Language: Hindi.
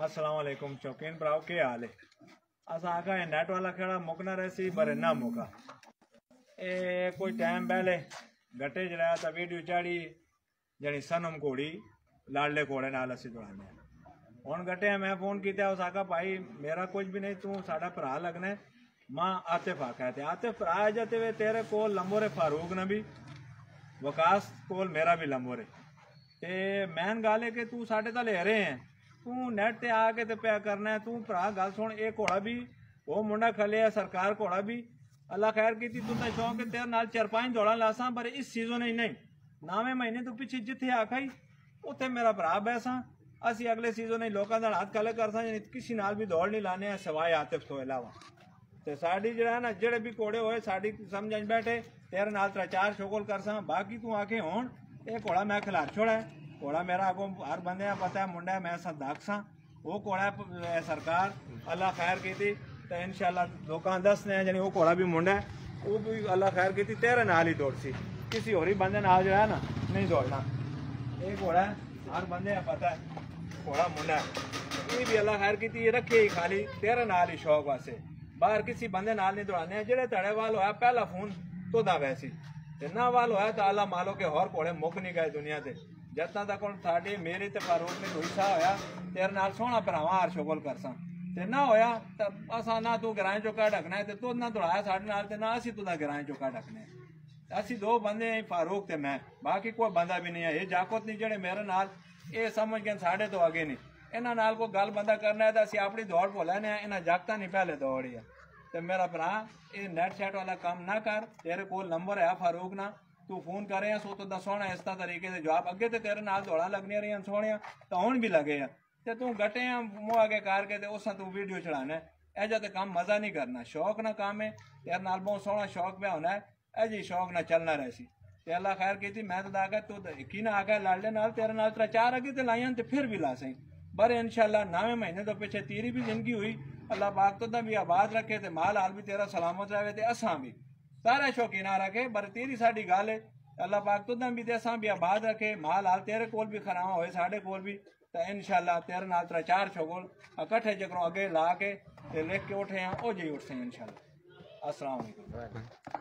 असलम चौकीन भराओ के हाल है अस आखा है नेट वाला खेड़ा मुकना रहसी पर ना मुका ए कोई टाइम पहले घटे जलाया था वीडियो चाड़ी जानी सनम घोड़ी लाडले घोड़े नाल असी दौड़ाने हूँ घटे मैं फ़ोन किया उस आखा भाई मेरा कुछ भी नहीं तू साडा भरा लगना माँ आतिफ आका थे आतिफ भरा जाते हुए तेरे को लंबोरे फारूक ने भी वकास कोल मेरा भी लंबोरे ते मैन गाले के तू साढ़े तले रहे हैं ਤੂੰ ਨੈਟ ਤੇ ਆ ਕੇ ਤੇ ਪਿਆ ਕਰਨਾ ਹੈ ਤੂੰ ਭਰਾ ਗੱਲ ਸੁਣ ਇਹ ਘੋੜਾ ਵੀ ਉਹ ਮੁੰਡਾ ਖਲਿਆ ਸਰਕਾਰ ਘੋੜਾ ਵੀ ਅੱਲਾ ਖੈਰ ਕੀਤੀ ਤੂੰ ਤਾਂ ਸ਼ੌਂਕ ਹੈ ਤੇਰੇ ਨਾਲ ਚਾਰ ਪੰਜ ਦੌੜਾਂ ਲਾਸਾਂ ਪਰ ਇਸ ਸੀਜ਼ਨ ਹੀ ਨਹੀਂ ਨਾਵੇਂ ਮਹੀਨੇ ਤੋਂ ਪਿੱਛੇ ਜਿੱਥੇ ਆਖਾਈ ਉੱਥੇ ਮੇਰਾ ਭਰਾ ਬੈਸਾਂ ਅਸੀਂ ਅਗਲੇ ਸੀਜ਼ਨ ਹੀ ਲੋਕਾਂ ਦਾ ਹੱਥ ਕਲੇ ਕਰਸਾਂ ਯਾਨੀ ਕਿਸੇ ਨਾਲ ਵੀ ਦੌੜ ਨਹੀਂ ਲਾਣੇ ਆ ਸਿਵਾਏ ਆਤਿਫ ਤੋਂ ਇਲਾਵਾ ਤੇ ਸਾਡੀ ਜਿਹੜਾ ਨਾ ਜਿਹੜੇ ਵੀ ਕੋੜੇ ਹੋਏ ਸਾਡੀ ਸਮਝ ਆਂ ਬੈਠੇ ਤੇਰੇ ਨਾਲ ਤਰਾ ਚਾਰ ਸ਼ੋਗਲ ਕਰਸਾਂ ਬਾਕੀ ਤੂੰ ਆਖੇ ਹੋਣ ਇਹ ਕੋੜਾ ਮੈਂ ਖਿਲਾਰ ਛੋੜਾ ਹੈ। ਮੇਰਾ ਅਗੋਂ ਹਰ ਬੰਦੇ ਆ ਪਤਾ ਮੁੰਡਾ ਮੈਂ ਸਦਾਕ ਸਾਂ ਉਹ ਕੋੜਾ ਸਰਕਾਰ ਅੱਲਾ ਖੈਰ ਕੀਤੀ ਤੇ ਇਨਸ਼ਾਅੱਲਾ ਲੋਕਾਂ ਦੱਸਨੇ ਜਾਨੀ ਉਹ ਕੋੜਾ ਵੀ ਮੁੰਡਾ ਉਹ ਵੀ ਅੱਲਾ ਖੈਰ ਕੀਤੀ, ਤੇਰੇ ਨਾਲ ਹੀ ਦੌੜ ਸੀ। ਕਿਸੇ ਹੋਰੀ ਬੰਦੇ ਨਾਲ ਜਿਹੜਾ ਨਾ, ਨਹੀਂ ਦੌੜਨਾ। ਇਹ ਘੋੜਾ ਹਰ ਬੰਦੇ ਆ ਪਤਾ ਘੋੜਾ ਮੁੰਡਾ ਇਹ ਵੀ ਅੱਲਾ ਖੈਰ ਕੀਤੀ, ਇਹ ਰੱਖੇ ਖਾਲੀ, ਤੇਰੇ ਨਾਲ ਹੀ ਸ਼ੌਕ ਵਾਸਤੇ। ਬਾਹਰ ਕਿਸੇ ਬੰਦੇ ਨਾਲ ਨਹੀਂ ਦੌੜਾਣੇ ਜਿਹੜੇ ਤੜੇ ਵਾਲ ਹੋਇਆ, ਪਹਿਲਾ ਫੋਨ ਤੋਂ ਦਾ ਵੈਸੀ તેના વાલ હોય તાલા માલોકે હોર કોળે મુક નહીં ગઈ દુનિયાથી જતના તકોણ થાડી મેરી તે પારોટની રૂસા હોયા તેર નાલ સોણા ભરાવા આરશો બોલ કરસા તે ના હોયા તો અસા ના તું ગ્રાય ચોકા ઢકના તે તો ના દોડાયા સાડ નાલ તે ના અસી તું ગ્રાય ચોકા ઢકને असी दो बंदे हैं फारूक थे मैं बाकी कोई बंदा भी नहीं है ये जाकोत नहीं जड़े मेरे नाल ये समझ के साढ़े तो आगे नहीं इन्होंने नाल को गल बंदा करना है तो असी अपनी दौड़ को लेने इन्हें जागता नहीं पहले दौड़ी है ਤਾਂ ਅਸੀਂ ਆਪਣੀ ਦੌੜ ਭੁਲਾ ਨੇ ਇਹਨਾਂ ਜਾਗਤਾਂ ਨਹੀਂ ਪਹਿਲੇ ਦੌੜੀ ਆ ਤੇ ਮੇਰਾ ਭਰਾ ਇਹ ਨੈਟ ਚੈਟ ਵਾਲਾ ਕੰਮ ਨਾ ਕਰ ਤੇਰੇ ਕੋਲ ਨੰਬਰ ਹੈ ਫਾਰੂਕ ਨਾ ਤੂੰ ਫੋਨ ਕਰ ਰਿਹਾ ਸੋ ਤਾਂ ਸੋਹਣਾ ਇਸ ਤਰ੍ਹਾਂ ਤਰੀਕੇ ਦੇ ਜਵਾਬ ਅੱਗੇ ਤੇ ਤੇਰੇ ਨਾਲ ਦੌੜਾਂ ਲੱਗਣੀਆਂ ਰਹੀਆਂ ਸੋਹਣੀਆਂ ਤਾਂ ਹੁਣ ਵੀ ਲੱਗੇ ਆ ਤੇ ਤੂੰ ਗੱਟੇ ਆ ਮੂੰਹ ਅੱਗੇ ਕਰਕੇ ਤੇ ਉਸਾਂ ਤੂੰ ਵੀਡੀਓ ਚੜਾਣਾ ਇਹ ਜਿਹਾ ਤੇ ਕੰਮ ਮਜ਼ਾ ਨਹੀਂ ਕਰਨਾ ਸ਼ੌਕ ਨਾ ਕੰਮ ਹੈ ਤੇਰੇ ਨਾਲ ਬਹੁਤ ਸੋਹਣਾ ਸ਼ੌਕ ਪਿਆ ਹੋਣਾ ਹੈ ਇਹ ਜੀ ਸ਼ੌਕ ਨਾ ਚੱਲਣਾ ਰਹਿਸੀ ਤੇ ਅੱਲਾ ਖੈਰ ਕੀਤੀ ਮੈਂ ਤਾਂ ਦਾਗਾ ਤੂੰ ਤਾਂ ਯਕੀਨ ਆ ਗਿਆ ਲਾੜੇ ਨਾਲ ਤੇਰੇ ਨਾਲ ਤੇਰਾ ਚਾਰ ਅੱਗੇ ਤੇ ਲਾਈਆਂ ਤੇ ਫਿਰ ਵੀ ਲਾ ਸਹੀਂ ਪਰ ਇਨਸ਼ਾਅੱਲਾ ਨਵੇਂ ਮਹੀਨੇ ਤੋਂ ਪਿੱਛੇ ਤੇਰੀ ਵੀ ਜ਼ਿੰਦਗੀ ਹੋਈ अल्लाह पाक तो भी आबाद रखे ते माल हाल भी तेरा सलामत रहे ते असा भी। सारा शौकीना रखे पर तेरी साड़ी गल है। अल्लाह पाक तो भी तो असा भी आबाद रखे, माल हाल तेरे को भी खराब हो साढ़े को भी। तो इन शाला तेरे नाल तेरा चार शोगोल इकट्ठे जगरों अगे ला के लिख के उठे हैं वो जी उठते हैं इन शाला असलामकुम